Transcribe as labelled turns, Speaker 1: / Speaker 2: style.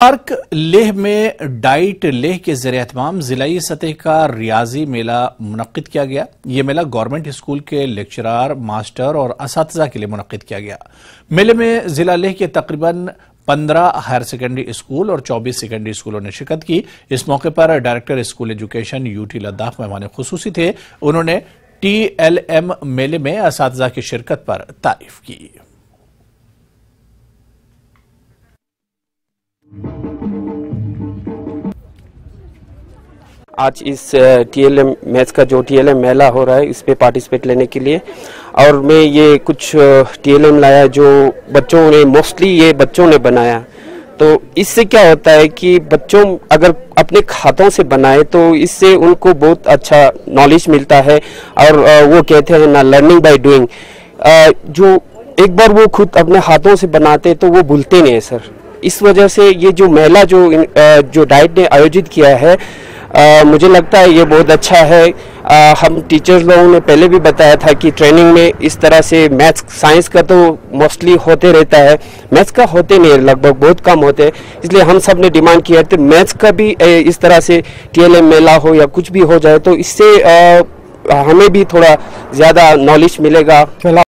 Speaker 1: Park Leh में diet Leh के ज़रिए एहतमाम जिलाई सतह का रियाजी मेला मुनद किया गया। ये मेला गवर्नमेंट स्कूल के लेक्चरार, मास्टर और इस के लिए मुनद किया गया। मेले में जिला लेह के तकरीबन पंद्रह हायर सेकेंडरी स्कूल और चौबीस सेकेंडरी स्कूलों ने शिरकत की। इस मौके पर director school education UT Ladakh मेहमान खसूसी थे। उन्होंने टी एल एम मेले में इस की शिरकत पर तारीफ़ की।
Speaker 2: आज इस टी एल एम मैच का जो टी एल एम मेला हो रहा है, इस पे पार्टिसिपेट लेने के लिए। और मैं ये कुछ टी एल एम लाया जो बच्चों ने मोस्टली ये बच्चों ने बनाया। तो इससे क्या होता है कि बच्चों अगर अपने खातों से बनाए तो इससे उनको बहुत अच्छा नॉलेज मिलता है। और वो कहते हैं ना लर्निंग बाय डूइंग जो एक बार वो खुद अपने हाथों से बनाते तो वो भूलते नहीं है, सर। इस वजह से ये जो मेला जो जो डाइट ने आयोजित किया है आ, मुझे लगता है ये बहुत अच्छा है। आ, हम टीचर्स लोगों ने पहले भी बताया था कि ट्रेनिंग में इस तरह से मैथ्स साइंस का तो मोस्टली होते रहता है। मैथ्स का होते नहीं लगभग बहुत कम होते हैं। इसलिए हम सबने डिमांड किया तो मैथ्स का भी इस तरह से टी मेला हो या कुछ भी हो जाए तो इससे आ, हमें भी थोड़ा ज़्यादा नॉलेज मिलेगा।